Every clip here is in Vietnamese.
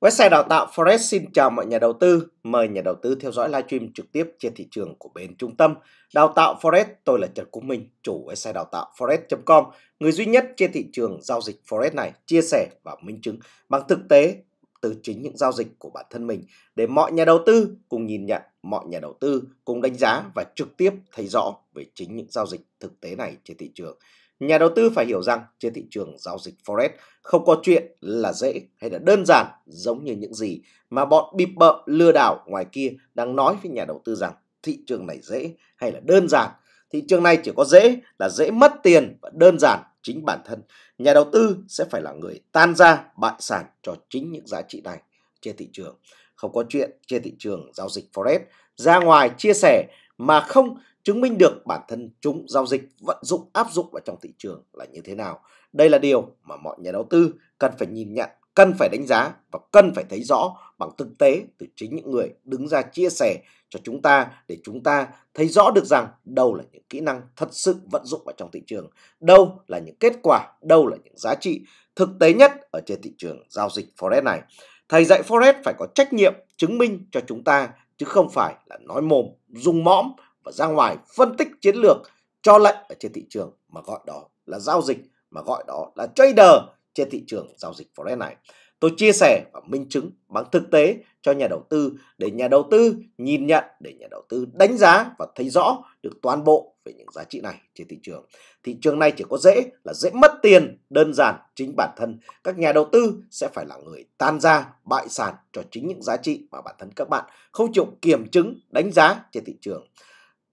Website đào tạo Forex xin chào mọi nhà đầu tư. Mời nhà đầu tư theo dõi livestream trực tiếp trên thị trường của bên trung tâm đào tạo Forex. Tôi là Trần Quốc Minh, chủ website đào tạo Forex.com, người duy nhất trên thị trường giao dịch Forex này chia sẻ và minh chứng bằng thực tế từ chính những giao dịch của bản thân mình để mọi nhà đầu tư cùng nhìn nhận, mọi nhà đầu tư cùng đánh giá và trực tiếp thấy rõ về chính những giao dịch thực tế này trên thị trường. Nhà đầu tư phải hiểu rằng trên thị trường giao dịch Forex không có chuyện là dễ hay là đơn giản giống như những gì mà bọn bịp bợm lừa đảo ngoài kia đang nói với nhà đầu tư rằng thị trường này dễ hay là đơn giản. Thị trường này chỉ có dễ là dễ mất tiền và đơn giản chính bản thân. Nhà đầu tư sẽ phải là người tan ra bại sản cho chính những giá trị này trên thị trường. Không có chuyện trên thị trường giao dịch Forex, ra ngoài chia sẻ mà không chứng minh được bản thân chúng giao dịch vận dụng áp dụng vào trong thị trường là như thế nào. Đây là điều mà mọi nhà đầu tư cần phải nhìn nhận, cần phải đánh giá và cần phải thấy rõ bằng thực tế từ chính những người đứng ra chia sẻ cho chúng ta để chúng ta thấy rõ được rằng đâu là những kỹ năng thật sự vận dụng vào trong thị trường, đâu là những kết quả, đâu là những giá trị thực tế nhất ở trên thị trường giao dịch Forex này. Thầy dạy Forex phải có trách nhiệm chứng minh cho chúng ta chứ không phải là nói mồm, dùng mõm và ra ngoài phân tích chiến lược cho lệnh ở trên thị trường mà gọi đó là giao dịch mà gọi đó là trader trên thị trường giao dịch forex này. Tôi chia sẻ và minh chứng bằng thực tế cho nhà đầu tư để nhà đầu tư nhìn nhận, để nhà đầu tư đánh giá và thấy rõ được toàn bộ về những giá trị này trên thị trường. Thị trường này chỉ có dễ là dễ mất tiền, đơn giản chính bản thân. Các nhà đầu tư sẽ phải là người tan ra bại sản cho chính những giá trị mà bản thân các bạn không chịu kiểm chứng đánh giá trên thị trường.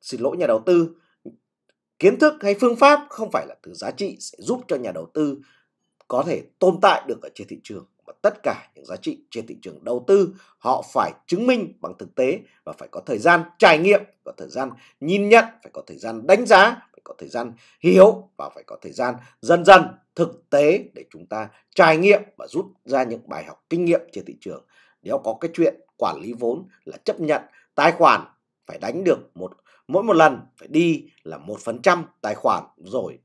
Xin lỗi nhà đầu tư kiến thức hay phương pháp không phải là từ giá trị sẽ giúp cho nhà đầu tư có thể tồn tại được ở trên thị trường và tất cả những giá trị trên thị trường đầu tư, họ phải chứng minh bằng thực tế và phải có thời gian trải nghiệm, có thời gian nhìn nhận, phải có thời gian đánh giá, phải có thời gian hiểu và phải có thời gian dần dần thực tế để chúng ta trải nghiệm và rút ra những bài học kinh nghiệm trên thị trường. Nếu có cái chuyện quản lý vốn là chấp nhận tài khoản, phải đánh được một, mỗi một lần phải đi là một phần trăm tài khoản rồi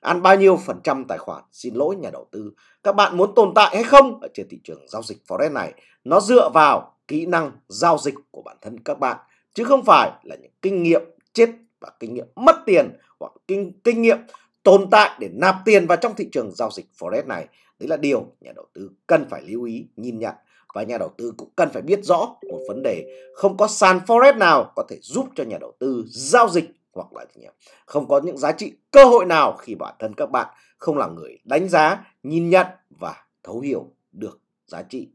ăn bao nhiêu phần trăm tài khoản, xin lỗi nhà đầu tư. Các bạn muốn tồn tại hay không ở trên thị trường giao dịch forex này, nó dựa vào kỹ năng giao dịch của bản thân các bạn, chứ không phải là những kinh nghiệm chết và kinh nghiệm mất tiền hoặc kinh kinh nghiệm tồn tại để nạp tiền vào trong thị trường giao dịch forex này. Đấy là điều nhà đầu tư cần phải lưu ý, nhìn nhận. Và nhà đầu tư cũng cần phải biết rõ một vấn đề, không có sàn forex nào có thể giúp cho nhà đầu tư giao dịch hoặc là không có những giá trị cơ hội nào khi bản thân các bạn không là người đánh giá, nhìn nhận và thấu hiểu được giá trị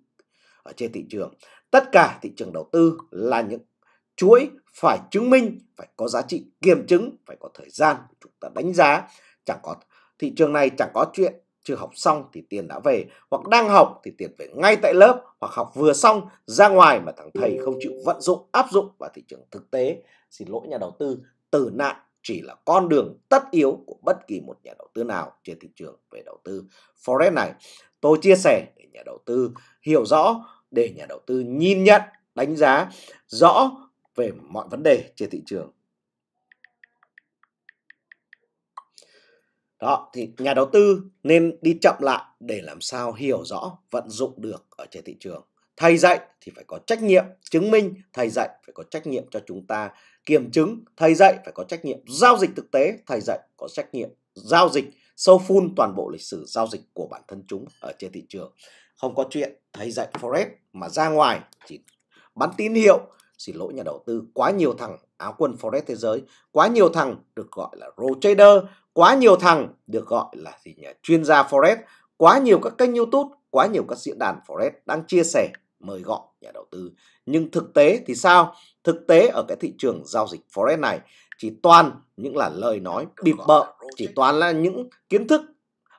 ở trên thị trường. Tất cả thị trường đầu tư là những chuỗi phải chứng minh, phải có giá trị kiểm chứng, phải có thời gian chúng ta đánh giá. Chẳng có thị trường này chẳng có chuyện chưa học xong thì tiền đã về, hoặc đang học thì tiền về ngay tại lớp, hoặc học vừa xong ra ngoài mà thằng thầy không chịu vận dụng, áp dụng vào thị trường thực tế. Xin lỗi nhà đầu tư tử nạn chỉ là con đường tất yếu của bất kỳ một nhà đầu tư nào trên thị trường về đầu tư forex này tôi chia sẻ để nhà đầu tư hiểu rõ để nhà đầu tư nhìn nhận đánh giá rõ về mọi vấn đề trên thị trường Đó, thì nhà đầu tư nên đi chậm lại để làm sao hiểu rõ, vận dụng được ở trên thị trường. Thầy dạy thì phải có trách nhiệm chứng minh, thầy dạy phải có trách nhiệm cho chúng ta kiểm chứng, thầy dạy phải có trách nhiệm giao dịch thực tế, thầy dạy có trách nhiệm giao dịch sâu phun toàn bộ lịch sử giao dịch của bản thân chúng ở trên thị trường. Không có chuyện thầy dạy Forex mà ra ngoài chỉ bắn tín hiệu, xin lỗi nhà đầu tư, quá nhiều thằng áo quân Forex thế giới, quá nhiều thằng được gọi là role trader, quá nhiều thằng được gọi là gì nhỉ? chuyên gia forex, quá nhiều các kênh YouTube, quá nhiều các diễn đàn forex đang chia sẻ mời gọi nhà đầu tư. Nhưng thực tế thì sao? Thực tế ở cái thị trường giao dịch forex này chỉ toàn những là lời nói bịp bợ, chỉ toàn là những kiến thức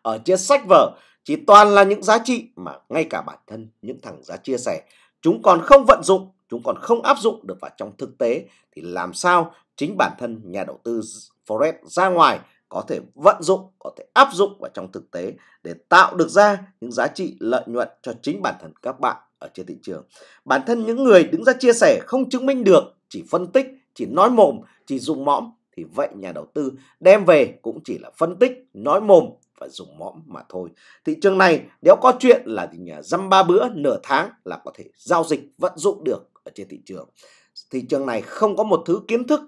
ở trên sách vở, chỉ toàn là những giá trị mà ngay cả bản thân những thằng giá chia sẻ chúng còn không vận dụng, chúng còn không áp dụng được vào trong thực tế thì làm sao chính bản thân nhà đầu tư forex ra ngoài có thể vận dụng, có thể áp dụng vào trong thực tế để tạo được ra những giá trị lợi nhuận cho chính bản thân các bạn ở trên thị trường. Bản thân những người đứng ra chia sẻ không chứng minh được, chỉ phân tích, chỉ nói mồm, chỉ dùng mõm thì vậy nhà đầu tư đem về cũng chỉ là phân tích, nói mồm, và dùng mõm mà thôi. Thị trường này nếu có chuyện là thì nhà Dăm ba bữa nửa tháng là có thể giao dịch vận dụng được ở trên thị trường. Thị trường này không có một thứ kiến thức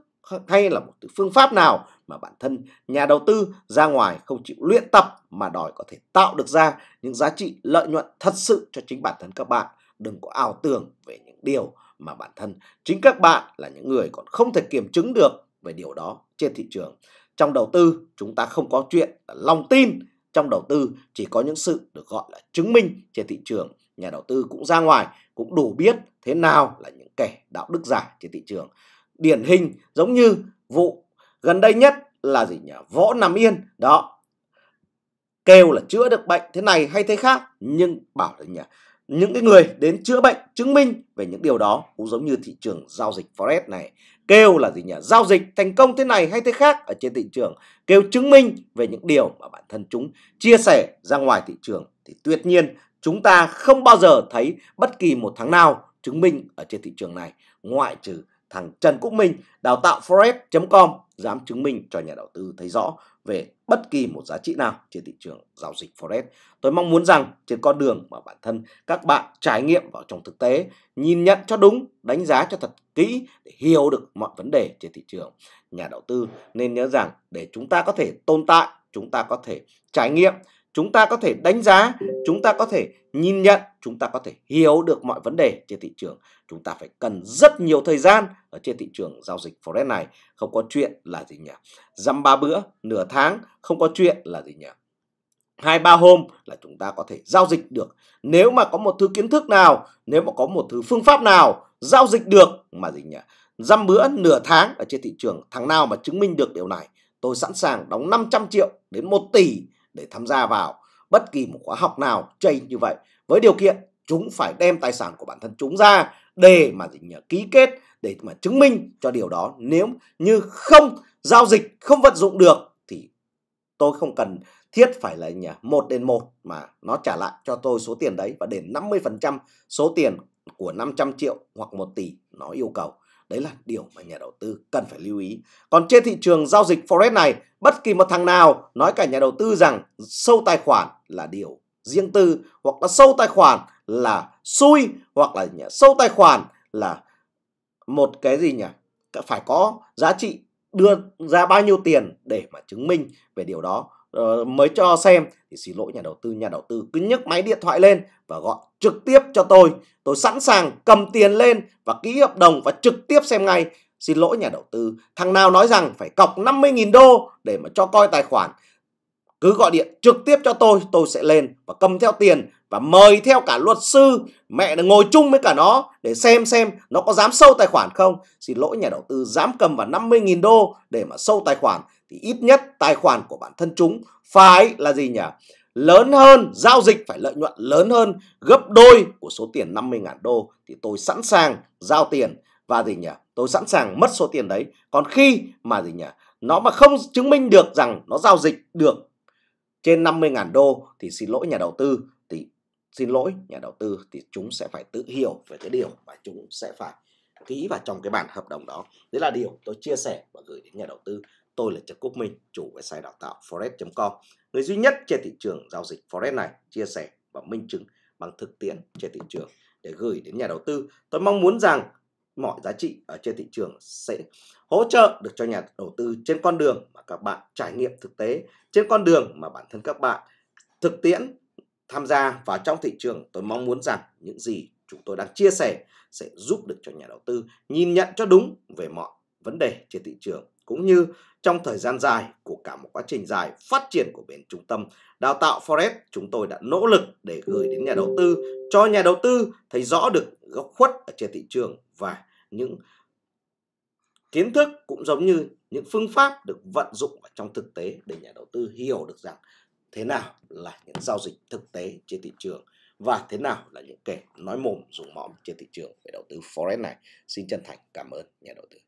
hay là một thứ phương pháp nào mà bản thân nhà đầu tư ra ngoài không chịu luyện tập mà đòi có thể tạo được ra những giá trị lợi nhuận thật sự cho chính bản thân các bạn. Đừng có ảo tưởng về những điều mà bản thân chính các bạn là những người còn không thể kiểm chứng được về điều đó trên thị trường. Trong đầu tư chúng ta không có chuyện là lòng tin, trong đầu tư chỉ có những sự được gọi là chứng minh trên thị trường. Nhà đầu tư cũng ra ngoài cũng đủ biết thế nào là những kẻ đạo đức giả trên thị trường. Điển hình giống như vụ gần đây nhất là gì nhỉ? Võ Nam Yên đó kêu là chữa được bệnh thế này hay thế khác nhưng bảo là nhỉ những cái người đến chữa bệnh, chứng minh về những điều đó cũng giống như thị trường giao dịch forex này. Kêu là gì nhỉ? Giao dịch thành công thế này hay thế khác ở trên thị trường. Kêu chứng minh về những điều mà bản thân chúng chia sẻ ra ngoài thị trường. Thì tuyệt nhiên, chúng ta không bao giờ thấy bất kỳ một tháng nào chứng minh ở trên thị trường này. Ngoại trừ thằng Trần Quốc Minh, đào tạo forex.com dám chứng minh cho nhà đầu tư thấy rõ về bất kỳ một giá trị nào trên thị trường giao dịch forex. Tôi mong muốn rằng trên con đường mà bản thân các bạn trải nghiệm vào trong thực tế, nhìn nhận cho đúng, đánh giá cho thật kỹ để hiểu được mọi vấn đề trên thị trường. Nhà đầu tư nên nhớ rằng để chúng ta có thể tồn tại, chúng ta có thể trải nghiệm, chúng ta có thể đánh giá, chúng ta có thể nhìn nhận, chúng ta có thể hiểu được mọi vấn đề trên thị trường. Chúng ta phải cần rất nhiều thời gian ở trên thị trường giao dịch Forex này. Không có chuyện là gì nhỉ? Dăm ba bữa, nửa tháng, không có chuyện là gì nhỉ? hai ba hôm là chúng ta có thể giao dịch được. Nếu mà có một thứ kiến thức nào, nếu mà có một thứ phương pháp nào giao dịch được mà gì nhỉ? Dăm bữa, nửa tháng ở trên thị trường, thằng nào mà chứng minh được điều này, tôi sẵn sàng đóng 500 triệu đến 1 tỷ để tham gia vào bất kỳ một khóa học nào chay như vậy. Với điều kiện chúng phải đem tài sản của bản thân chúng ra để mà gì nhỉ? ký kết, để mà chứng minh cho điều đó. Nếu như không giao dịch, không vận dụng được thì tôi không cần thiết phải là nhỉ, một đến một mà nó trả lại cho tôi số tiền đấy. Và đến 50% số tiền của 500 triệu hoặc 1 tỷ nó yêu cầu. Đấy là điều mà nhà đầu tư cần phải lưu ý. Còn trên thị trường giao dịch Forex này, bất kỳ một thằng nào nói cả nhà đầu tư rằng sâu tài khoản là điều riêng tư hoặc là sâu tài khoản là xui hoặc là sâu tài khoản là một cái gì nhỉ? Phải có giá trị đưa ra bao nhiêu tiền để mà chứng minh về điều đó uh, mới cho xem. Thì xin lỗi nhà đầu tư nhà đầu tư cứ nhấc máy điện thoại lên và gọi trực tiếp cho tôi. Tôi sẵn sàng cầm tiền lên và ký hợp đồng và trực tiếp xem ngay. Xin lỗi nhà đầu tư thằng nào nói rằng phải cọc 50.000 đô để mà cho coi tài khoản. Cứ gọi điện trực tiếp cho tôi tôi sẽ lên và cầm theo tiền và mời theo cả luật sư mẹ ngồi chung với cả nó để xem xem nó có dám sâu tài khoản không. Xin lỗi nhà đầu tư dám cầm vào 50.000 đô để mà sâu tài khoản thì ít nhất tài khoản của bản thân chúng phải là gì nhỉ? Lớn hơn, giao dịch phải lợi nhuận lớn hơn, gấp đôi của số tiền 50.000 đô thì tôi sẵn sàng giao tiền. Và gì nhỉ? Tôi sẵn sàng mất số tiền đấy. Còn khi mà gì nhỉ? Nó mà không chứng minh được rằng nó giao dịch được trên 50.000 đô thì xin lỗi nhà đầu tư. Thì xin lỗi nhà đầu tư thì chúng sẽ phải tự hiểu về cái điều mà chúng sẽ phải ký vào trong cái bản hợp đồng đó. Đấy là điều tôi chia sẻ và gửi đến nhà đầu tư. Tôi là Trần Quốc Minh, chủ website đào tạo forex.com, người duy nhất trên thị trường giao dịch forex này chia sẻ và minh chứng bằng thực tiễn trên thị trường để gửi đến nhà đầu tư. Tôi mong muốn rằng mọi giá trị ở trên thị trường sẽ hỗ trợ được cho nhà đầu tư trên con đường mà các bạn trải nghiệm thực tế, trên con đường mà bản thân các bạn thực tiễn tham gia vào trong thị trường. Tôi mong muốn rằng những gì chúng tôi đang chia sẻ sẽ giúp được cho nhà đầu tư nhìn nhận cho đúng về mọi vấn đề trên thị trường cũng như trong thời gian dài của cả một quá trình dài phát triển của bên trung tâm đào tạo Forex, chúng tôi đã nỗ lực để gửi đến nhà đầu tư, cho nhà đầu tư thấy rõ được góc khuất ở trên thị trường và những kiến thức cũng giống như những phương pháp được vận dụng vào trong thực tế để nhà đầu tư hiểu được rằng thế nào là những giao dịch thực tế trên thị trường và thế nào là những kẻ nói mồm dùng mõm trên thị trường về đầu tư forex này. Xin chân thành cảm ơn nhà đầu tư.